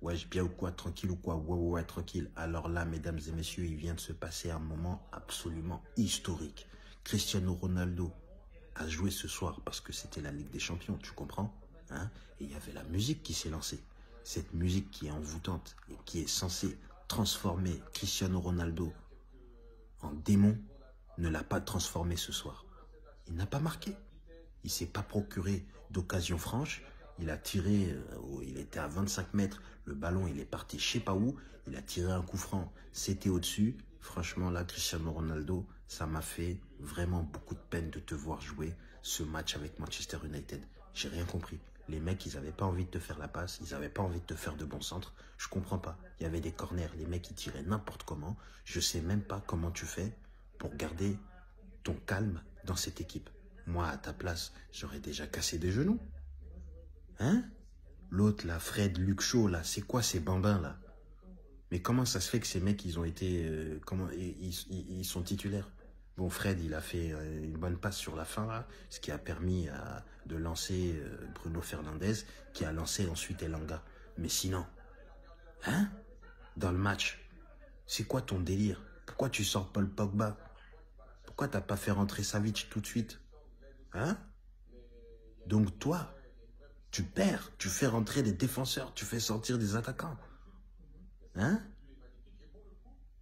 Ouais, bien ou quoi, tranquille ou quoi, ouais, ouais, ouais, tranquille. Alors là, mesdames et messieurs, il vient de se passer un moment absolument historique. Cristiano Ronaldo a joué ce soir parce que c'était la Ligue des Champions, tu comprends hein? Et il y avait la musique qui s'est lancée. Cette musique qui est envoûtante et qui est censée transformer Cristiano Ronaldo en démon ne l'a pas transformé ce soir. Il n'a pas marqué. Il s'est pas procuré d'occasion franche. Il a tiré, euh, il était à 25 mètres, le ballon il est parti je sais pas où, il a tiré un coup franc, c'était au-dessus. Franchement là, Cristiano Ronaldo, ça m'a fait vraiment beaucoup de peine de te voir jouer ce match avec Manchester United. J'ai rien compris. Les mecs, ils avaient pas envie de te faire la passe, ils avaient pas envie de te faire de bons centres. Je comprends pas. Il y avait des corners, les mecs ils tiraient n'importe comment. Je sais même pas comment tu fais pour garder ton calme dans cette équipe. Moi, à ta place, j'aurais déjà cassé des genoux. Hein? L'autre, là, Fred, Luc là, c'est quoi ces bambins, là? Mais comment ça se fait que ces mecs, ils ont été... euh, comment ils, sont titulaires? Bon, Fred, il a fait euh, une bonne passe sur la fin, là, ce qui a permis de lancer euh, Bruno Fernandez, qui a lancé ensuite Elanga. Mais sinon, hein? Dans le match, c'est quoi ton délire? Pourquoi tu sors Paul Pogba? Pourquoi t'as pas fait rentrer Savic tout de suite? Hein? Donc toi, tu perds, tu fais rentrer des défenseurs, tu fais sortir des attaquants. Hein?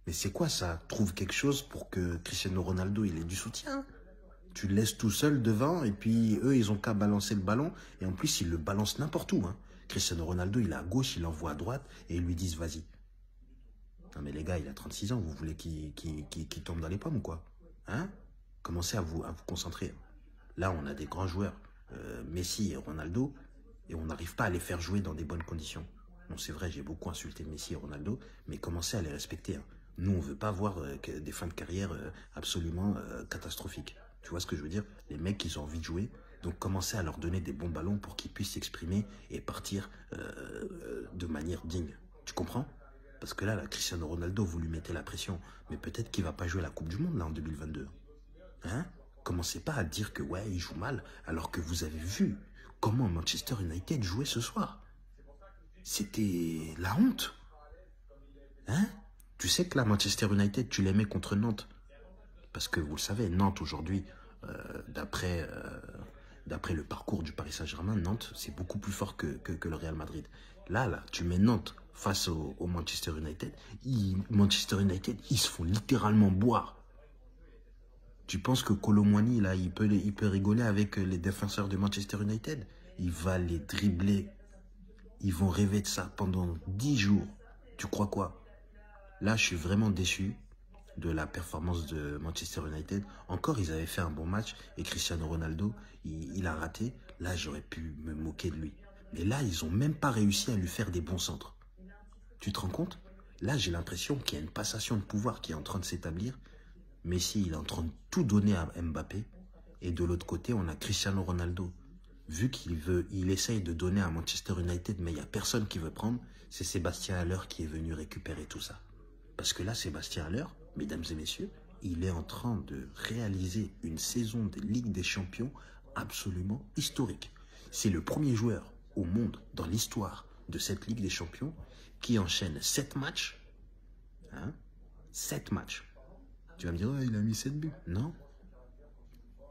Mais c'est quoi ça? Trouve quelque chose pour que Cristiano Ronaldo ait du soutien. Tu le laisses tout seul devant et puis eux ils ont qu'à balancer le ballon et en plus ils le balancent n'importe où. Hein. Cristiano Ronaldo il est à gauche, il envoie à droite et ils lui disent vas-y. Non mais les gars, il a 36 ans, vous voulez qu'il tombe dans les pommes ou quoi Hein? Commencez à vous, à vous concentrer. Là, on a des grands joueurs, euh, Messi et Ronaldo, et on n'arrive pas à les faire jouer dans des bonnes conditions. Bon, c'est vrai, j'ai beaucoup insulté Messi et Ronaldo, mais commencez à les respecter. hein. Nous, on veut pas voir euh, des fins de carrière euh, absolument euh, catastrophiques. Tu vois ce que je veux dire? Les mecs, ils ont envie de jouer, donc commencez à leur donner des bons ballons pour qu'ils puissent s'exprimer et partir de manière digne. Tu comprends? Parce que là, là, Cristiano Ronaldo, vous lui mettez la pression, mais peut-être qu'il va pas jouer la Coupe du Monde là en 2022. Hein? Commencez pas à dire que ouais, il joue mal, alors que vous avez vu comment Manchester United jouait ce soir? C'était la honte. Hein? Tu sais que là, Manchester United, tu l'aimais contre Nantes. Parce que vous le savez, Nantes aujourd'hui, euh, d'après euh, d'après le parcours du Paris Saint-Germain, Nantes, c'est beaucoup plus fort que, le Real Madrid. Là, là, tu mets Nantes face au, Manchester United. Manchester United, ils se font littéralement boire. Tu penses que Colomwani, là, il peut, il peut rigoler avec les défenseurs de Manchester United? Il va les dribbler. Ils vont rêver de ça pendant 10 jours. Tu crois quoi? Là, je suis vraiment déçu de la performance de Manchester United. Encore, ils avaient fait un bon match et Cristiano Ronaldo, il, il a raté. Là, j'aurais pu me moquer de lui. Mais là, ils ont même pas réussi à lui faire des bons centres. Tu te rends compte? Là, j'ai l'impression qu'il y a une passation de pouvoir qui est en train de s'établir. Messi, il est en train de tout donner à Mbappé. Et de l'autre côté, on a Cristiano Ronaldo. Vu qu'il veut, il essaye de donner à Manchester United, mais il n'y a personne qui veut prendre, c'est Sébastien Haller qui est venu récupérer tout ça. Parce que là, Sébastien Haller, mesdames et messieurs, il est en train de réaliser une saison de Ligue des Champions absolument historique. C'est le premier joueur au monde dans l'histoire de cette Ligue des Champions qui enchaîne 7 matchs. Hein? 7 matchs. Tu vas me dire, il a mis 7 buts. Non.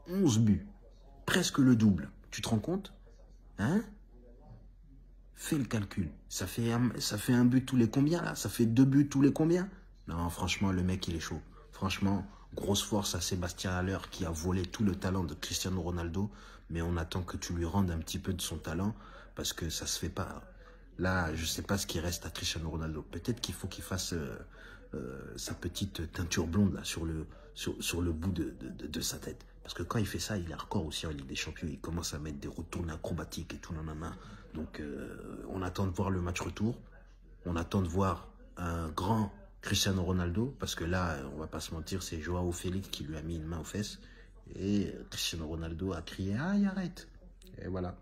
11 buts. Presque le double. Tu te rends compte? Hein? Fais le calcul. Ça fait, un, ça fait un but tous les combien là? Ça fait deux buts tous les combien? Non, franchement, le mec, il est chaud. Franchement, grosse force à Sébastien Haller qui a volé tout le talent de Cristiano Ronaldo. Mais on attend que tu lui rendes un petit peu de son talent parce que ça se fait pas. Là, je sais pas ce qui reste à Cristiano Ronaldo. Peut-être qu'il faut qu'il fasse euh, euh, sa petite teinture blonde là sur le, sur, sur le bout de, de, sa tête. Parce que quand il fait ça, il est hardcore aussi en Ligue des Champions. Il commence à mettre des retournées acrobatiques et tout, nanana. Donc, euh, on attend de voir le match retour. On attend de voir un grand Cristiano Ronaldo. Parce que là, on va pas se mentir, c'est Joao Félix qui lui a mis une main aux fesses. Et Cristiano Ronaldo a crié Aïe, arrête Et voilà.